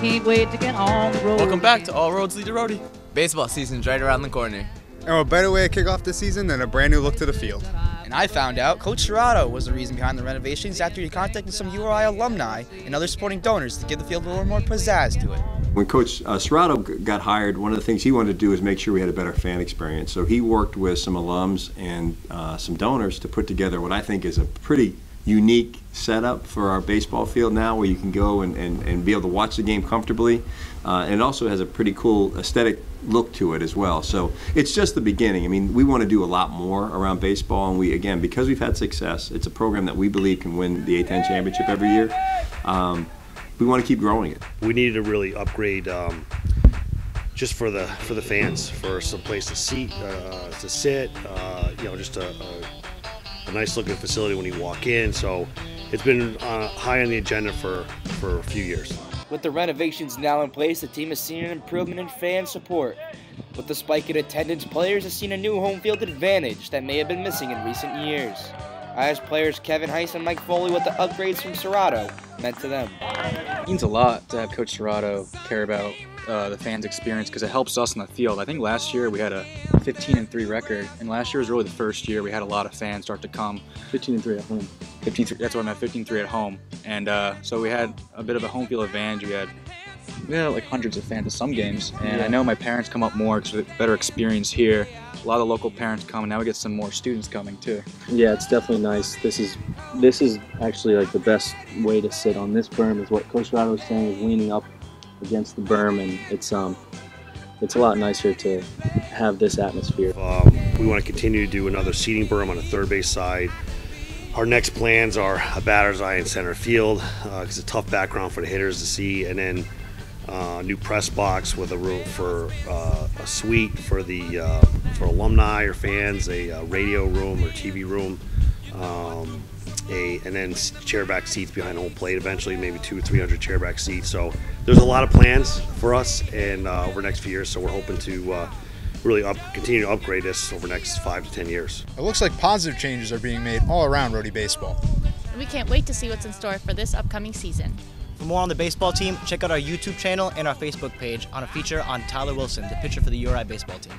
can't wait to get on the road. Welcome back to All Rhodes Lead to Rhody. Baseball season's right around the corner. And what better way to kick off the season than a brand new look to the field? And I found out Coach Cerrato was the reason behind the renovations after he contacted some URI alumni and other supporting donors to give the field a little more pizzazz to it. When Coach uh, Cerrato g- got hired, one of the things he wanted to do was make sure we had a better fan experience. So he worked with some alums and uh, some donors to put together what I think is a pretty unique setup for our baseball field now where you can go and, and, and be able to watch the game comfortably. Uh, and it also has a pretty cool aesthetic look to it as well. So it's just the beginning. I mean, we want to do a lot more around baseball. And we, again, because we've had success, it's a program that we believe can win the A10 championship every year. Um, we want to keep growing it. we needed to really upgrade um, just for the for the fans for some place to seat uh, to sit uh, you know just a, a, a nice looking facility when you walk in so it's been uh, high on the agenda for for a few years With the renovations now in place, the team has seen an improvement in fan support. With the spike in attendance, players have seen a new home field advantage that may have been missing in recent years. I asked players Kevin Heiss and Mike Foley what the upgrades from Cerrato meant to them. It means a lot to have Coach Cerrato care about uh, the fans' experience because it helps us in the field. I think last year we had a 15 and 3 record, and last year was really the first year we had a lot of fans start to come. 15 and 3 at home. 15, that's what I meant, 15 3 at home. And uh, so we had a bit of a home field advantage. We had we had like hundreds of fans at some games, and I know my parents come up more because better experience here. A lot of local parents come, and now we get some more students coming too. Yeah, it's definitely nice. This is this is actually like the best way to sit on this berm is what Coach Rado was saying is leaning up against the berm and it's um it's a lot nicer to have this atmosphere. um, we want to continue to do another seating berm on the third base side our next plans are a batter's eye in center field because it's a tough background for the hitters to see and then uh, new press box with a room for uh, a suite for the uh, for alumni or fans, a uh, radio room or TV room, um, a and then chairback seats behind home plate. Eventually, maybe two or three hundred chairback seats. So there's a lot of plans for us and uh, over the next few years. So we're hoping to uh, really up, continue to upgrade this over the next five to ten years. It looks like positive changes are being made all around Rhody baseball. We can't wait to see what's in store for this upcoming season. For more on the baseball team, check out our YouTube channel and our Facebook page on a feature on Tyler Wilson, the pitcher for the URI baseball team.